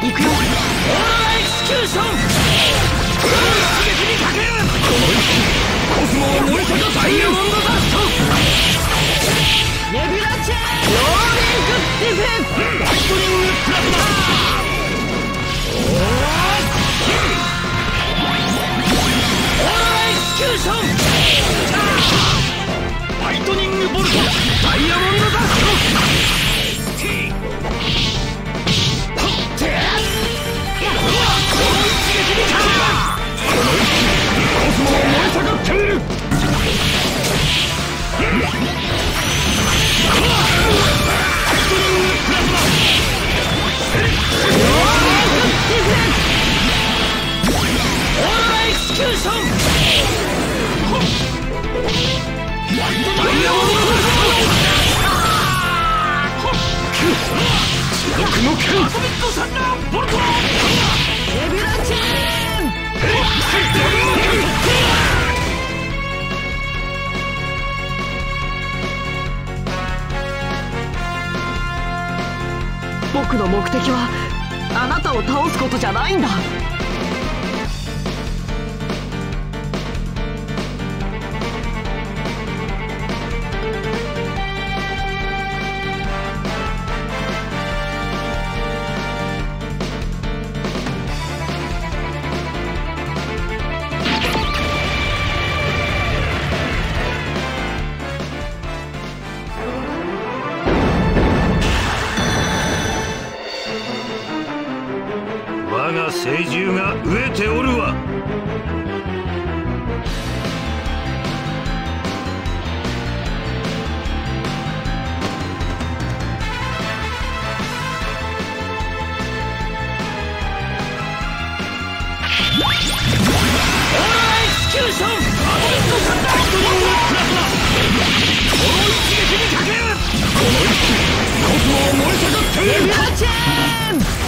行くよ。オーロラエクスキューションこの一撃にかけるこの一撃コスモを盛り下がダイヤモンドバストネビュラチェーンローリングディフェンスライトニングプラズマおーオーロラエクスキューションライトニングボルトダイヤモンドバスト。にかけるこの一撃コスモを燃え下がっているライトニングプラズマオーロラエクスキューション。ダイヤモンドバスト地獄の剣アトミックサンダーボルト僕の目的はあなたを倒すことじゃないんだ。獣が飢えておるわ。この一撃にかける。この一撃コスモを燃え下がっている。ネビュラチェー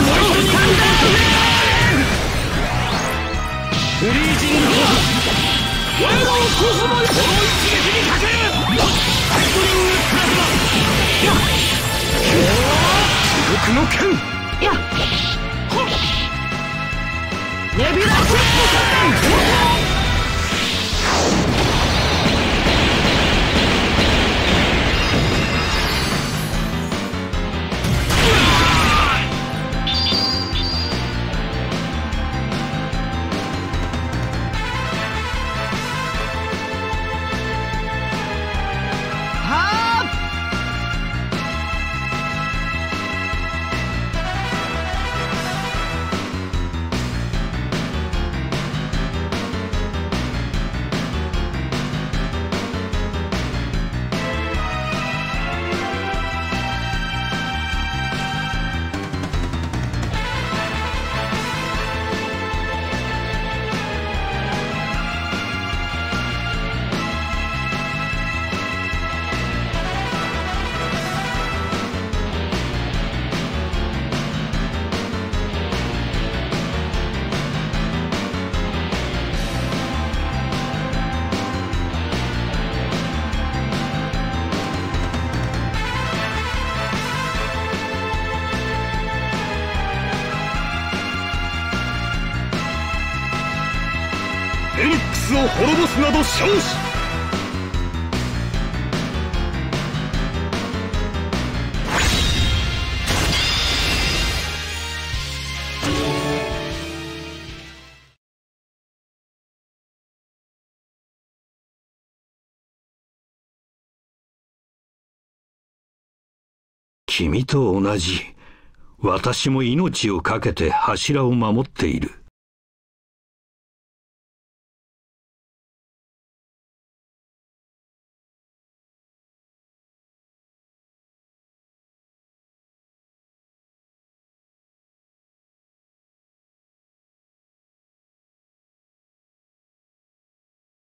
フリージングワゴを滅ぼすなど少子君と同じ。私も命を懸けて柱を守っている。